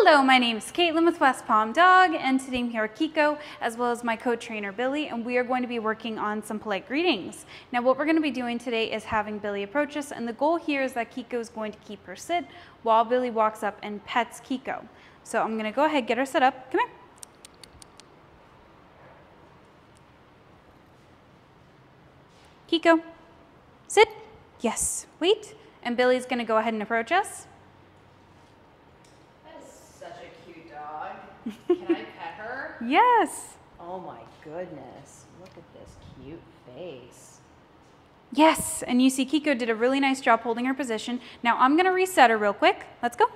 Hello, my name is Caitlin with West Palm Dog, and today I'm here with Kiko, as well as my co-trainer Billy, and we are going to be working on some polite greetings. Now, what we're going to be doing today is having Billy approach us, and the goal here is that Kiko is going to keep her sit while Billy walks up and pets Kiko. So I'm going to go ahead, get her set up. Come here. Kiko, sit. Yes, wait. And Billy's going to go ahead and approach us. Can I pet her? Yes. Oh my goodness. Look at this cute face. Yes, and you see Kiko did a really nice job holding her position. Now I'm gonna reset her real quick. Let's go.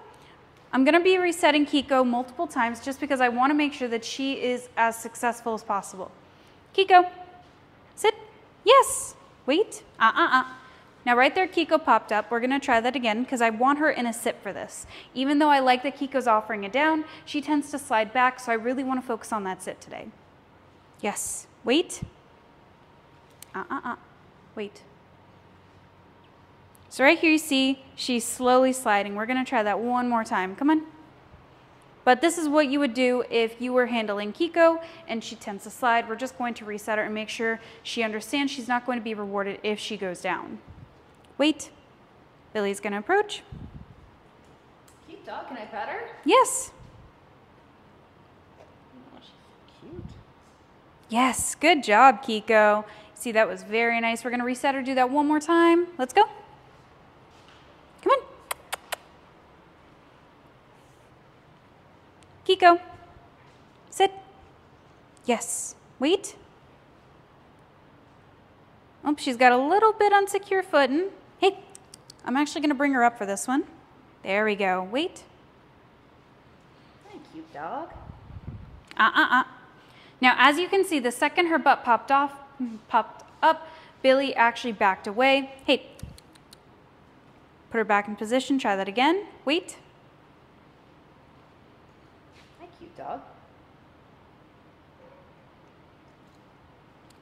I'm gonna be resetting Kiko multiple times just because I wanna make sure that she is as successful as possible. Kiko, sit. Yes. Wait. Uh-uh-uh. Now right there, Kiko popped up. We're gonna try that again because I want her in a sit for this. Even though I like that Kiko's offering it down, she tends to slide back, so I really wanna focus on that sit today. Yes, wait. Uh-uh-uh, wait. So right here you see she's slowly sliding. We're gonna try that one more time, come on. But this is what you would do if you were handling Kiko and she tends to slide. We're just going to reset her and make sure she understands she's not going to be rewarded if she goes down. Wait. Billy's going to approach. Cute dog. Can I pet her? Yes. Oh, cute. Yes. Good job, Kiko. See, that was very nice. We're going to reset her. Do that one more time. Let's go. Come on. Kiko. Sit. Yes. Wait. Oh, she's got a little bit unsecure footing. I'm actually going to bring her up for this one. There we go. Wait. Thank you, dog. Uh-uh-uh. Now, as you can see, the second her butt popped off, popped up, Billy actually backed away. Hey, put her back in position. Try that again. Wait. Thank you, dog.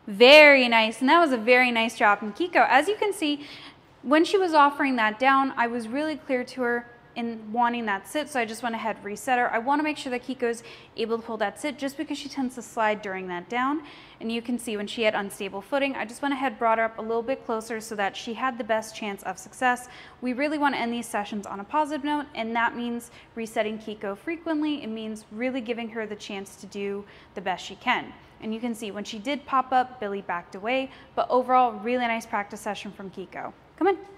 Very nice. And that was a very nice job from Kiko. As you can see, when she was offering that down, I was really clear to her in wanting that sit, so I just went ahead reset her. I want to make sure that Kiko's able to hold that sit just because she tends to slide during that down. And you can see when she had unstable footing, I just went ahead, brought her up a little bit closer so that she had the best chance of success. We really want to end these sessions on a positive note, and that means resetting Kiko frequently. It means really giving her the chance to do the best she can. And you can see when she did pop up, Billy backed away, but overall, really nice practice session from Kiko. Come on.